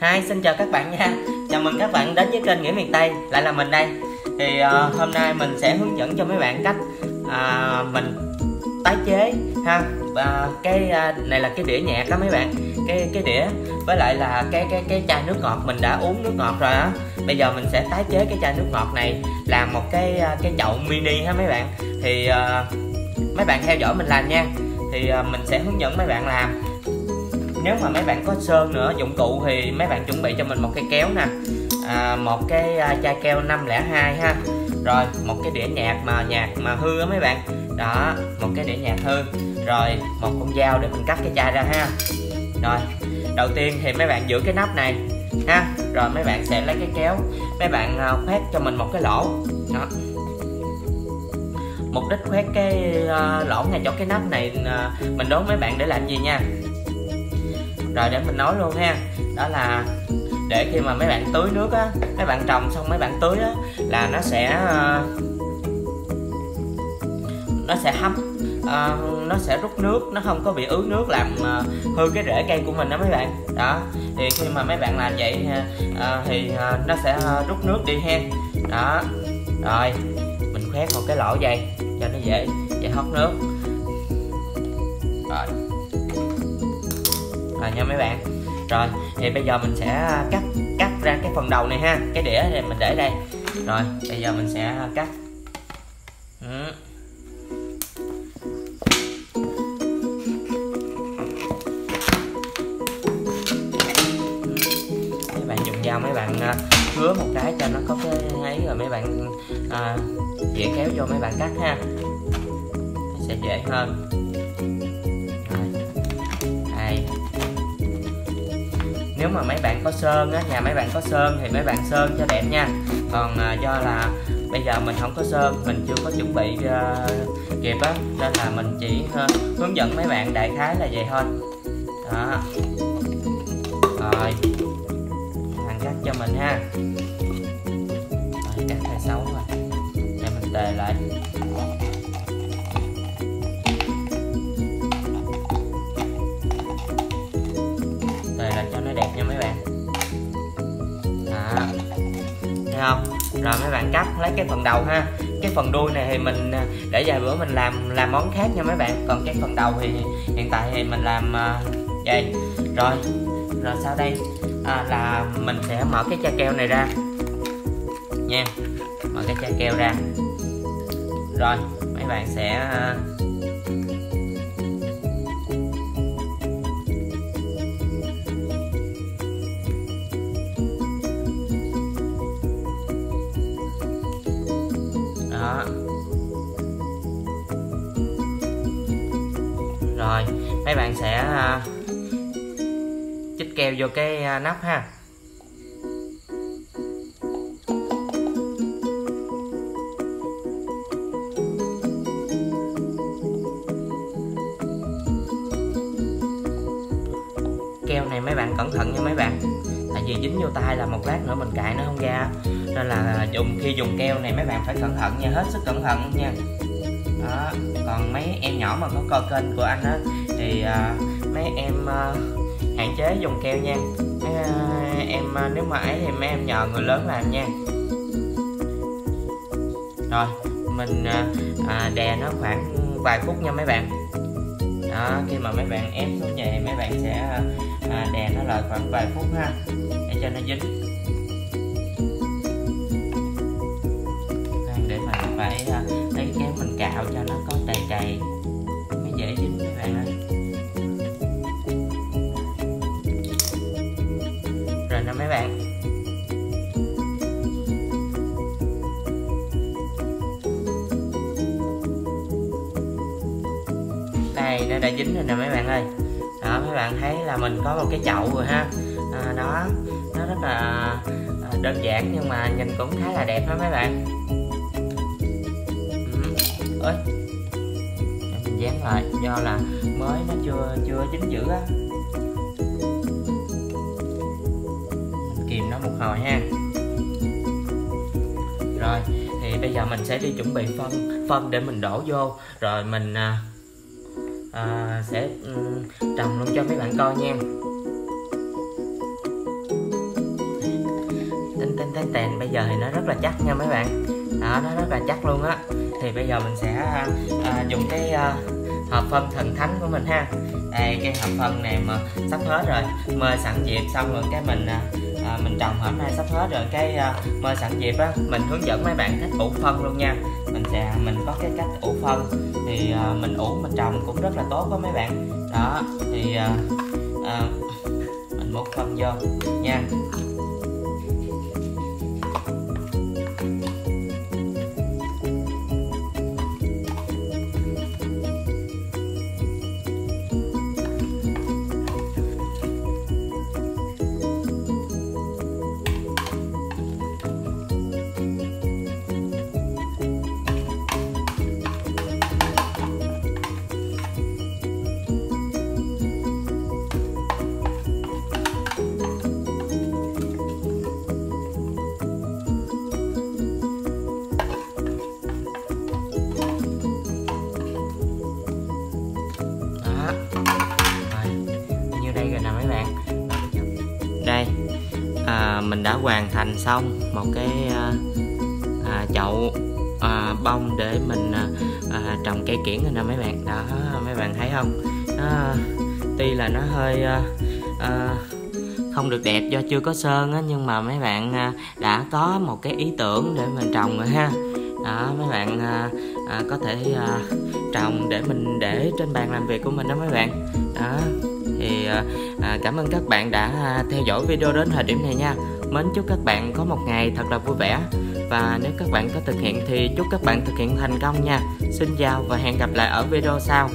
Hi, xin chào các bạn nha. Chào mừng các bạn đến với kênh Nghĩa Miền Tây Lại là mình đây. Thì uh, hôm nay mình sẽ hướng dẫn cho mấy bạn cách uh, Mình tái chế ha. Uh, Cái uh, này là cái đĩa nhạc đó mấy bạn. Cái cái đĩa Với lại là cái cái cái chai nước ngọt Mình đã uống nước ngọt rồi á. Bây giờ mình sẽ tái chế cái chai nước ngọt này Làm một cái à, cái chậu mini ha mấy bạn. Thì uh, mấy bạn theo dõi mình làm nha. Thì uh, mình sẽ hướng dẫn mấy bạn làm nếu mà mấy bạn có sơn nữa dụng cụ thì mấy bạn chuẩn bị cho mình một cây kéo nè. À, một cái à, chai keo 502 ha. Rồi một cái đĩa nhạc mà nhạc mà hư á mấy bạn. Đó một cái đĩa nhạc hư. Rồi một con dao để mình cắt cái chai ra ha. Rồi đầu tiên thì mấy bạn giữ cái nắp này ha. Rồi mấy bạn sẽ lấy cái kéo. Mấy bạn à, khoét cho mình một cái lỗ. Đó. Mục đích khoét cái uh, lỗ ngay chỗ cái nắp này uh, mình đố mấy bạn để làm gì nha? Rồi để mình nói luôn ha. Đó là để khi mà mấy bạn tưới nước á mấy bạn trồng xong mấy bạn tưới á là nó sẽ ờ, nó sẽ hấp uh, nó sẽ rút nước nó không có bị ứ nước làm uh, hư cái rễ cây của mình đó mấy bạn. Đó thì khi mà mấy bạn làm vậy uh, thì uh, nó sẽ uh, rút nước đi hen. Đó rồi mình khoét một cái lỗ dây cho nó dễ dễ hút nước. Rồi à, nha mấy bạn. Rồi thì bây giờ mình sẽ à, cắt cắt ra cái phần đầu này ha. Cái đĩa này mình để đây. Rồi bây giờ mình sẽ à, cắt. Ừ. mấy bạn dùng dao mấy bạn à, cứa một cái cho nó có cái ấy rồi mấy bạn à, dễ kéo vô mấy bạn cắt ha. Sẽ dễ hơn. Nếu mà mấy bạn có sơn á nhà mấy bạn có sơn thì mấy bạn sơn cho đẹp nha. Còn à, do là bây giờ mình không có sơn mình chưa có chuẩn bị uh, kịp á nên là mình chỉ uh, hướng dẫn mấy bạn đại khái là vậy thôi. Đó. Rồi. Hoàn cắt cho mình ha. Rồi cắt hơi xấu rồi để mình tề lại. Rồi mấy bạn cắt lấy cái phần đầu ha. Cái phần đuôi này thì mình ờ, để vài bữa mình làm làm món khác nha mấy bạn. Còn cái phần đầu thì hiện tại thì mình làm uh, vậy. Rồi rồi sau đây à, là mình sẽ mở cái chai keo này ra. Nha mở cái chai keo ra. Rồi mấy bạn sẽ mấy bạn sẽ à, chích keo vô cái à, nắp ha. Keo này mấy bạn cẩn thận nha mấy bạn. Tại vì dính vô tay là một lát nữa mình cạy nó không ra. Nên là dùng, khi dùng keo này mấy bạn phải cẩn thận nha, hết sức cẩn thận nha. Đó, còn mấy em nhỏ mà có coi kênh của anh á thì à, mấy em à, hạn chế dùng keo nha. Mấy à, em à, nếu mà ấy thì mấy em nhờ người lớn làm nha. Rồi mình à, à, đè nó khoảng vài phút nha mấy bạn. Đó khi mà mấy bạn ép xuống vậy mấy bạn sẽ à, à đè nó lại khoảng vài phút ha để cho nó dính. Để mà phải à, lấy kéo mình cạo cho nó có đầy đầy bạn. Đây nó đã dính rồi nè mấy bạn ơi. Đó mấy bạn thấy là mình có một cái chậu rồi ha. À, đó nó rất là à, đơn giản nhưng mà nhìn cũng khá là đẹp đó mấy bạn. Ơi mình dán lại do là mới nó chưa chưa dính dữ. á. Nó một hồi ha. Rồi thì bây giờ mình sẽ đi chuẩn bị phân phân để mình đổ vô. Rồi mình à, à, sẽ um, trồng luôn cho mấy bạn coi nha. Tén tèn. Bây giờ thì nó rất là chắc nha mấy bạn. Đó nó rất là chắc luôn á. Thì bây giờ mình sẽ à, à, dùng cái à, hộp phân thần thánh của mình ha. Đây cái hộp phân này mà sắp hết rồi. Mời sẵn dịp xong rồi cái mình à, à, mình trồng hôm nay sắp hết rồi. Cái à, mơ sẵn dịp á mình hướng dẫn mấy bạn cách ủ phân luôn nha. Mình sẽ mình có cái cách ủ phân. Thì à, mình ủ mình trồng cũng rất là tốt đó mấy bạn. Đó thì à, à, mình múc phân vô nha. Đó rồi như đây rồi nè mấy bạn. Đây. À, mình đã hoàn thành xong một cái à, à, chậu à, bông để mình à, à, trồng cây kiển rồi nè mấy bạn. Đó mấy bạn thấy không? Nó, tuy là nó hơi à, à, không được đẹp do chưa có sơn á nhưng mà mấy bạn à, đã có một cái ý tưởng để mình trồng rồi ha đó mấy bạn à, à, có thể à, trồng để mình để trên bàn làm việc của mình đó mấy bạn. Đó thì à, à cảm ơn các bạn đã à, theo dõi video đến thời điểm này nha. Mến chúc các bạn có một ngày thật là vui vẻ. Và nếu các bạn có thực hiện thì chúc các bạn thực hiện thành công nha. Xin chào và hẹn gặp lại ở video sau.